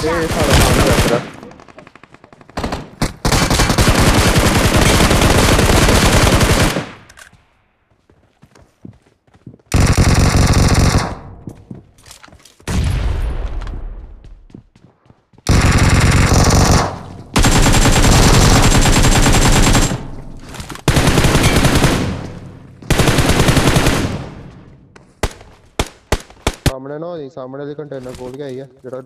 谁给你发的？发过去了。ਸਾਹਮਣੇ ਨਾ ਹੋ ਜੀ ਸਾਹਮਣੇ ਦੇ ਕੰਟੇਨਰ ਖੋਲ ਕੇ ਆਈ ਆ ਜਿਹੜਾ